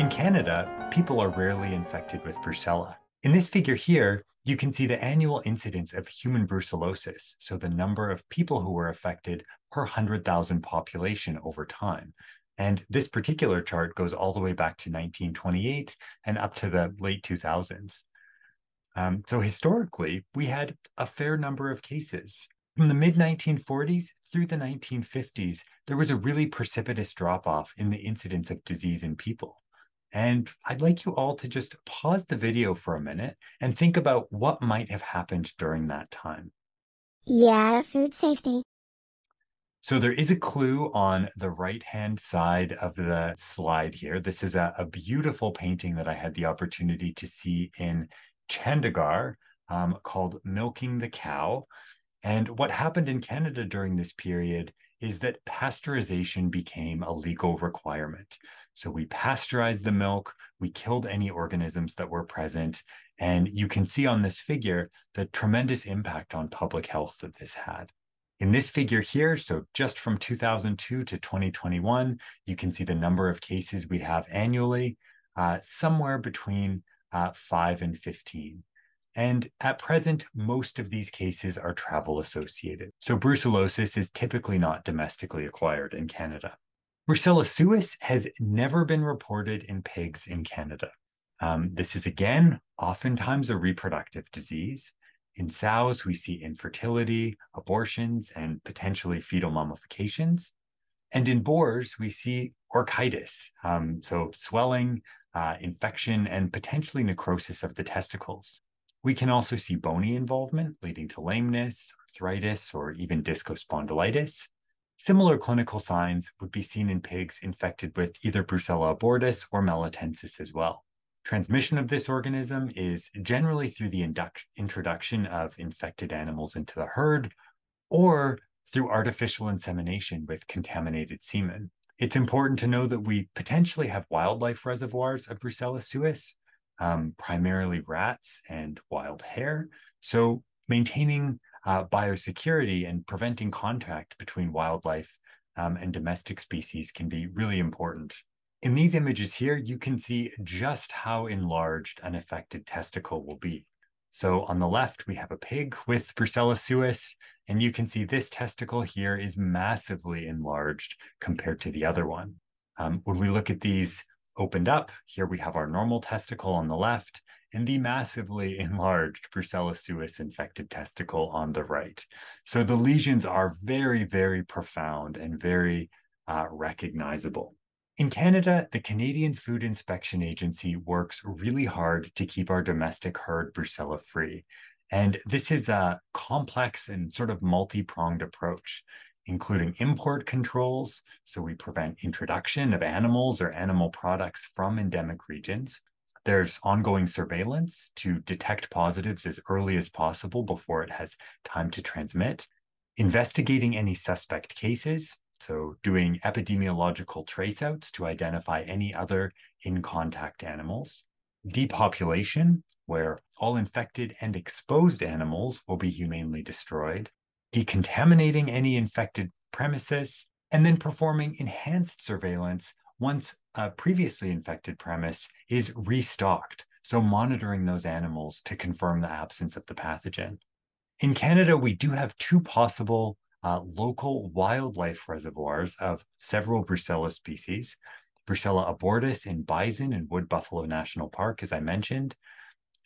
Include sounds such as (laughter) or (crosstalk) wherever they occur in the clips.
In Canada, people are rarely infected with brucella. In this figure here, you can see the annual incidence of human brucellosis, so the number of people who were affected per 100,000 population over time. And this particular chart goes all the way back to 1928 and up to the late 2000s. Um, so historically, we had a fair number of cases. From the mid 1940s through the 1950s, there was a really precipitous drop off in the incidence of disease in people. And I'd like you all to just pause the video for a minute and think about what might have happened during that time. Yeah, food safety. So there is a clue on the right-hand side of the slide here. This is a, a, beautiful painting that I had the opportunity to see in Chandigarh um, called Milking the Cow. And what happened in Canada during this period is that pasteurization became a legal requirement. So we pasteurized the milk, we killed any organisms that were present. And you can see on this figure the tremendous impact on public health that this had. In this figure here, so just from 2002 to 2021, you can see the number of cases we have annually, uh, somewhere between uh, 5 and 15. And at present, most of these cases are travel associated. So brucellosis is typically not domestically acquired in Canada. Brucella suis has never been reported in pigs in Canada. Um, this is again oftentimes a reproductive disease. In sows, we see infertility, abortions, and potentially fetal mummifications. And in boars, we see orchitis, um, so swelling, uh, infection, and potentially necrosis of the testicles. We can also see bony involvement leading to lameness, arthritis, or even discospondylitis. Similar clinical signs would be seen in pigs infected with either Brucella abortus or melitensis as well. Transmission of this organism is generally through the introduction of infected animals into the herd or through artificial insemination with contaminated semen. It's important to know that we potentially have wildlife reservoirs of Brucella suis, um, primarily rats and wild hare. So maintaining uh, biosecurity and preventing contact between wildlife um, and domestic species can be really important. In these images here, you can see just how enlarged an affected testicle will be. So on the left, we have a pig with Brucella suis, and you can see this testicle here is massively enlarged compared to the other one. Um, when we look at these opened up. Here we have our normal testicle on the left and the massively (laughs) enlarged Brucella suis infected testicle on the right. So the lesions are very, very profound and very uh, recognizable. In Canada, the Canadian Food Inspection Agency works really hard to keep our domestic herd Brucella free. And this is a complex and sort of multi pronged approach including import controls, so we prevent introduction of animals or animal products from endemic regions. There's ongoing surveillance to detect positives as early as possible before it has time to transmit, investigating any suspect cases, so doing epidemiological traceouts to identify any other in contact animals, depopulation, where all infected and exposed animals will be humanely destroyed, decontaminating any infected premises, and then performing enhanced surveillance once a previously infected premise is restocked. So, monitoring those animals to confirm the absence of the pathogen. In Canada, we do have two possible uh, local wildlife reservoirs of several Brucella species Brucella abortus in bison and wood buffalo national park, as I mentioned,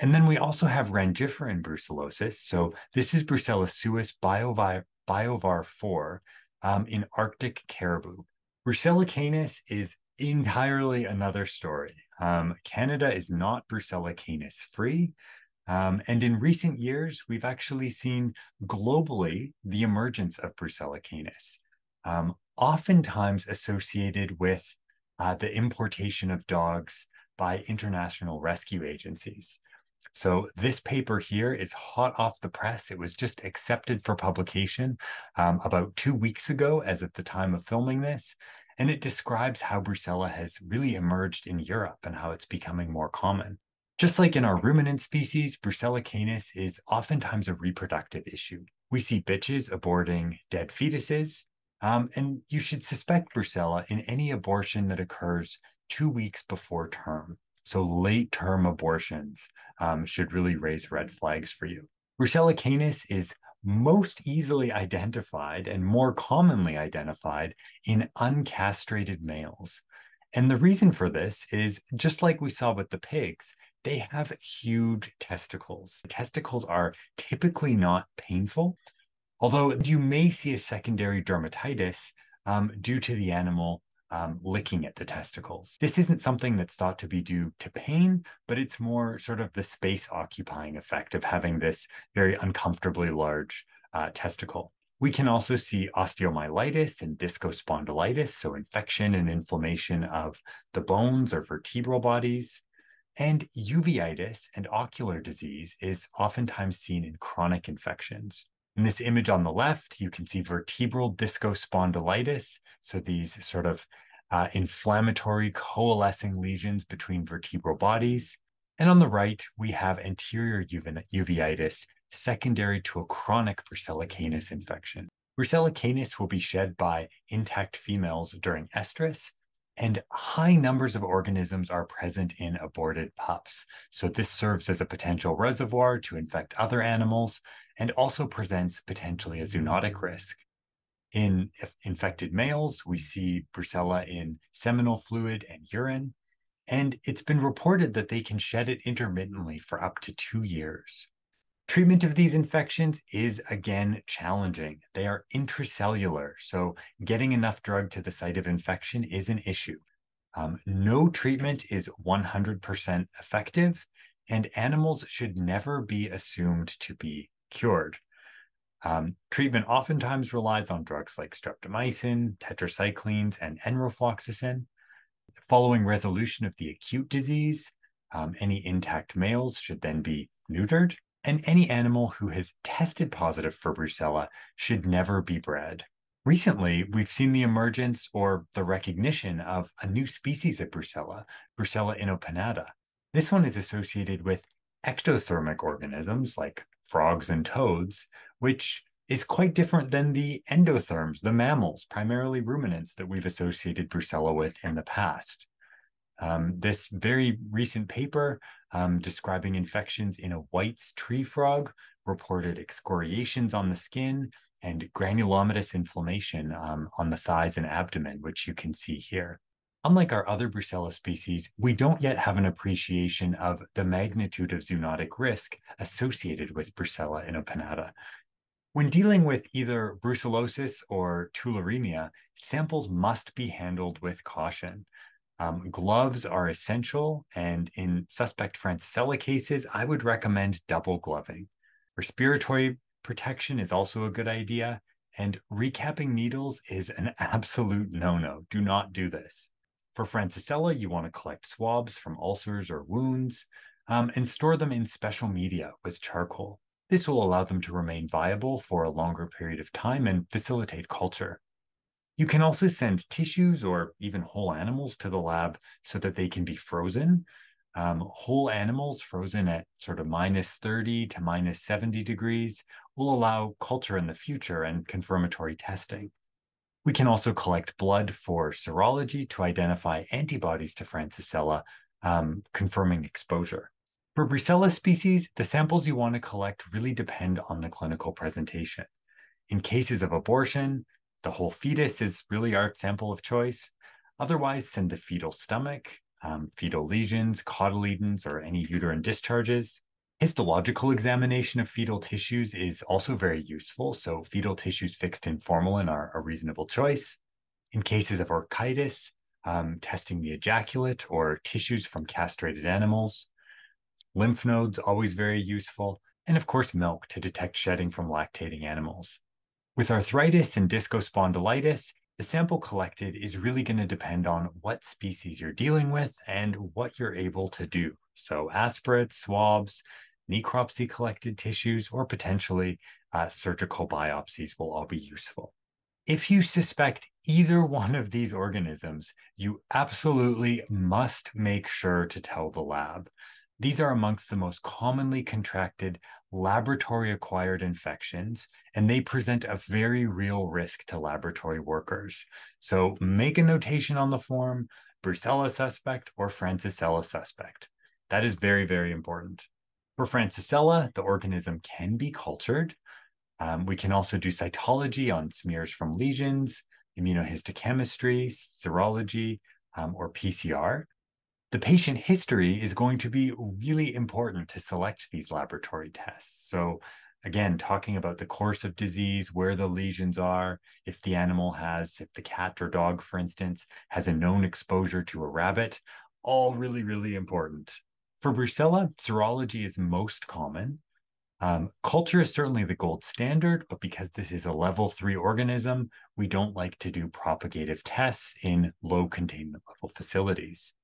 and then we also have rangiferine brucellosis. So this is Brucella suis biovar, biovar 4 um, in Arctic caribou. Brucella canis is entirely another story. Um, Canada is not Brucella canis free. Um, and in recent years, we've actually seen globally the emergence of Brucella canis, um, oftentimes associated with uh, the importation of dogs by international rescue agencies. So this paper here is hot off the press. It was just accepted for publication um, about two weeks ago, as at the time of filming this. And it describes how Brucella has really emerged in Europe and how it's becoming more common. Just like in our ruminant species, Brucella canis is oftentimes a reproductive issue. We see bitches aborting dead fetuses, um, and you should suspect Brucella in any abortion that occurs two weeks before term. So late term abortions um, should really raise red flags for you. Brucella canis is most easily identified and more commonly identified in uncastrated males. And the reason for this is just like we saw with the pigs, they have huge testicles. The testicles are typically not painful, although you may see a secondary dermatitis um, due to the animal um, licking at the testicles. This isn't something that's thought to be due to pain, but it's more sort of the space occupying effect of having this very uncomfortably large uh, testicle. We can also see osteomyelitis and discospondylitis, so infection and inflammation of the bones or vertebral bodies. And uveitis and ocular disease is oftentimes seen in chronic infections. In this image on the left, you can see vertebral discospondylitis. So these sort of uh, inflammatory coalescing lesions between vertebral bodies. And on the right, we have anterior uveitis secondary to a chronic Brucella canis infection. Brucella canis will be shed by intact females during estrus, and high numbers of organisms are present in aborted pups. So this serves as a potential reservoir to infect other animals and also presents potentially a zoonotic risk. In infected males, we see brucella in seminal fluid and urine, and it's been reported that they can shed it intermittently for up to two years. Treatment of these infections is again challenging. They are intracellular, so getting enough drug to the site of infection is an issue. Um, no treatment is 100% effective, and animals should never be assumed to be cured. Um, treatment oftentimes relies on drugs like streptomycin, tetracyclines, and enrofloxacin. Following resolution of the acute disease, um, any intact males should then be neutered and any animal who has tested positive for brucella should never be bred. Recently, we've seen the emergence or the recognition of a new species of brucella, Brucella inopinata. This one is associated with ectothermic organisms like frogs and toads, which is quite different than the endotherms, the mammals, primarily ruminants that we've associated brucella with in the past. Um, this very recent paper um, describing infections in a White's tree frog reported excoriations on the skin and granulomatous inflammation um, on the thighs and abdomen, which you can see here. Unlike our other Brucella species, we don't yet have an appreciation of the magnitude of zoonotic risk associated with Brucella inopinata. When dealing with either brucellosis or tularemia, samples must be handled with caution. Um, gloves are essential, and in suspect Francisella cases, I would recommend double gloving. Respiratory protection is also a good idea, and recapping needles is an (laughs) absolute no no. Do not do this. For Francisella, you want to collect swabs from ulcers or wounds um, and store them in special media with charcoal. This will allow them to remain viable for a longer period of time and facilitate culture. You can also send tissues or even whole animals to the lab so that they can be frozen. Um, whole animals frozen at sort of minus 30 to minus 70 degrees will allow culture in the future and confirmatory testing. We can also collect blood for serology to identify antibodies to Francisella, um, confirming exposure. For Brucella species, the samples you want to collect really depend on the clinical presentation. In cases of abortion, the whole fetus is really our sample of choice. Otherwise, send the fetal stomach, um, fetal lesions, cotyledons, or any uterine discharges. Histological examination of fetal tissues is also very useful. So, fetal tissues fixed in formalin are a reasonable choice. In cases of orchitis, um, testing the ejaculate or tissues from castrated animals. Lymph nodes, always very useful. And of course, milk to detect shedding from lactating animals. With arthritis and discospondylitis, the sample collected is really going to depend on what species you're dealing with and what you're able to do. So, aspirates, swabs, necropsy collected tissues, or potentially uh, surgical biopsies will all be useful. If you suspect either one of these organisms, you absolutely must make sure to tell the lab. These are amongst the most commonly contracted laboratory acquired infections, and they present a very real risk to laboratory workers. So make a notation on the form Brucella suspect or Francisella suspect. That is very, very important. For Francisella, the organism can be cultured. Um, we can also do cytology on smears from lesions, immunohistochemistry, serology, um, or PCR the patient history is going to be really important to select these laboratory tests. So, again, talking about the course of disease, where the lesions are, if the animal has, if the cat or dog, for instance, has a known exposure to a rabbit, all really, really important. For Brucella, serology is most common. Um, culture is certainly the gold standard, but because this is a level three organism, we don't like to do propagative tests in low containment level facilities.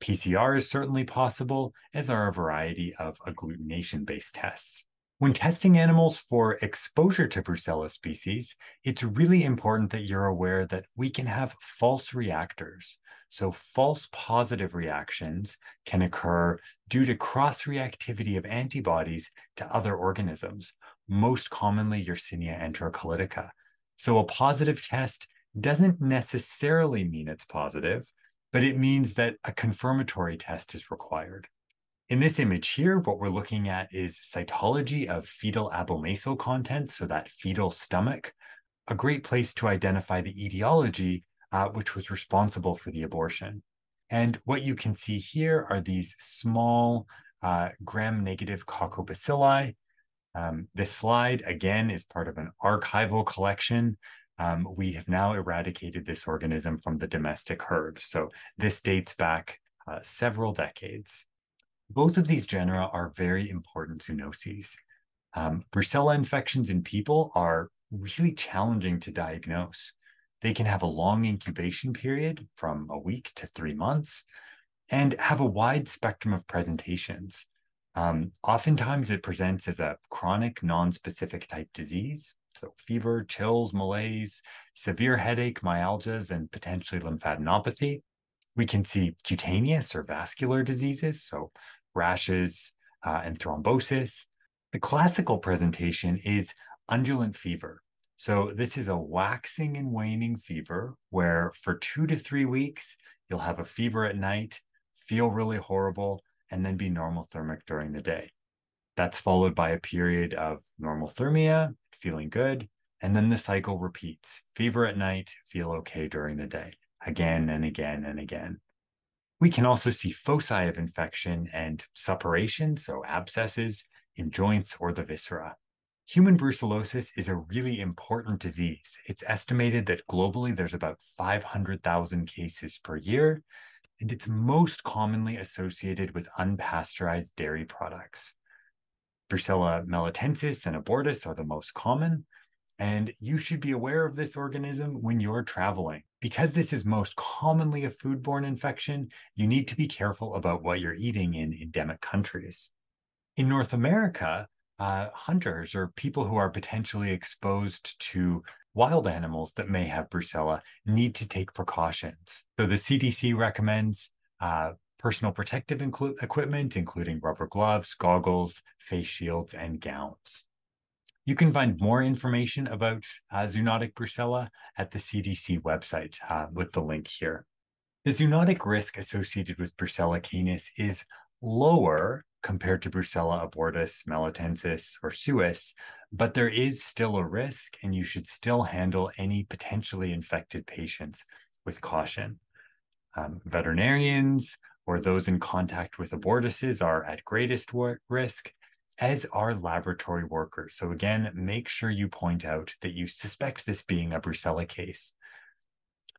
PCR is certainly possible, as are a variety of agglutination based tests. When testing animals for exposure to Brucella species, it's really important that you're aware that we can have false reactors. So, false positive reactions can occur due to cross reactivity of antibodies to other organisms, most commonly Yersinia enterocolitica. So, a positive test doesn't necessarily mean it's positive, but it means that a confirmatory test is required. In this image here, what we're looking at is cytology of fetal abomasal content, so that fetal stomach, a great place to identify the etiology uh, which was responsible for the abortion. And what you can see here are these small uh, gram-negative coccobacilli. Um, this slide, again, is part of an archival collection um, we have now eradicated this organism from the domestic herd. So this dates back uh, several decades. Both of these genera are very important zoonoses. Um, Brucella infections in people are really challenging to diagnose. They can have a long incubation period from a week to three months and have a wide spectrum of presentations. Um, oftentimes, it presents as a chronic, non-specific type disease, so fever, chills, malaise, severe headache, myalgias, and potentially lymphadenopathy. We can see cutaneous or vascular diseases, so rashes uh, and thrombosis. The classical presentation is undulant fever. So this is a waxing and waning fever where for two to three weeks, you'll have a fever at night, feel really horrible, and then be normal thermic during the day. That's followed by a period of normal thermia, feeling good. And then the cycle repeats fever at night, feel okay during the day, again and again and again. We can also see foci of infection and suppuration, so abscesses in joints or the viscera. Human brucellosis is a really important disease. It's estimated that globally there's about 500,000 cases per year, and it's most commonly associated with unpasteurized dairy products. Brucella melitensis and abortus are the most common, and you should be aware of this organism when you're traveling. Because this is most commonly a foodborne infection, you need to be careful about what you're eating in endemic countries. In North America, uh, hunters or people who are potentially exposed to wild animals that may have brucella need to take precautions. So the CDC recommends uh, personal protective inclu- equipment, including rubber gloves, goggles, face shields, and gowns. You can find more information about uh, zoonotic brucella at the CDC website uh, with the link here. The zoonotic risk associated with Brucella canis is lower compared to Brucella abortus, melitensis, or suis, but there is still a risk and you should still handle any potentially infected patients with caution. Um, veterinarians or those in contact with abortuses are at greatest risk, as are laboratory workers. So, again, make sure you point out that you suspect this being a Brucella case.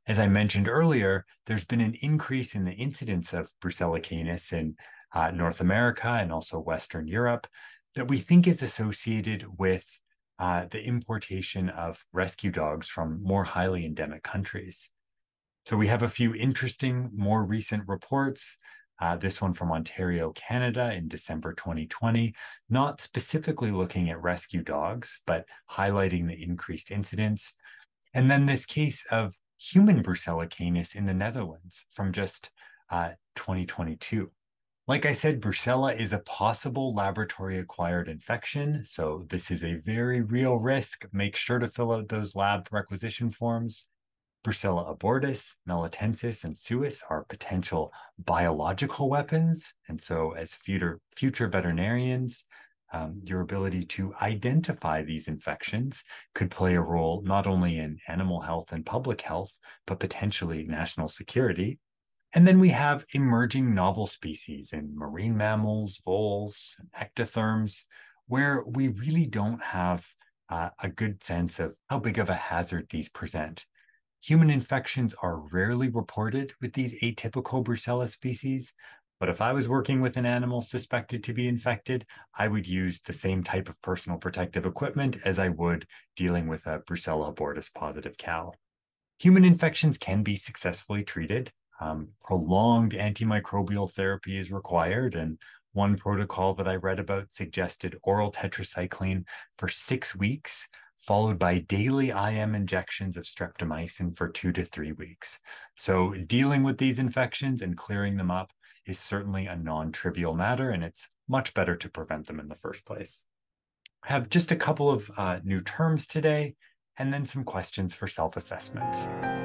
As I mentioned earlier, there's been an increase in the incidence of Brucella canis in uh, North America and also Western Europe that we think is associated with uh, the importation of rescue dogs from more highly endemic countries. So we have a few interesting, more recent reports. Uh, this one from Ontario, Canada in December 2020, not specifically looking at rescue dogs, but highlighting the increased incidence. And then this case of human Brucella canis in the Netherlands from just uh, 2022. Like I said, brucella is a possible laboratory acquired infection. So this is a very real risk. Make sure to fill out those lab requisition forms. Brucella abortus, melitensis, and suis are potential biological weapons. And so, as future, future veterinarians, um, your ability to identify these infections could play a role not only in animal health and public health, but potentially national security. And then we have emerging novel species in marine mammals, voles, ectotherms, where we really don't have uh, a good sense of how big of a hazard these present. Human infections are rarely reported with these atypical Brucella species, but if I was working with an animal suspected to be infected, I would use the same type of personal protective equipment as I would dealing with a Brucella abortus positive cow. Human infections can be successfully treated. Um, prolonged antimicrobial therapy is required, and one protocol that I read about suggested oral tetracycline for six weeks followed by daily IM injections of streptomycin for two to three weeks. So, dealing with these infections and clearing them up is certainly a non trivial matter, and it's much better to prevent them in the first place. I have just a couple of uh, new terms today and then some questions for self assessment.